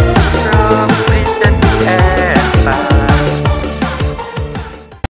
Ooh.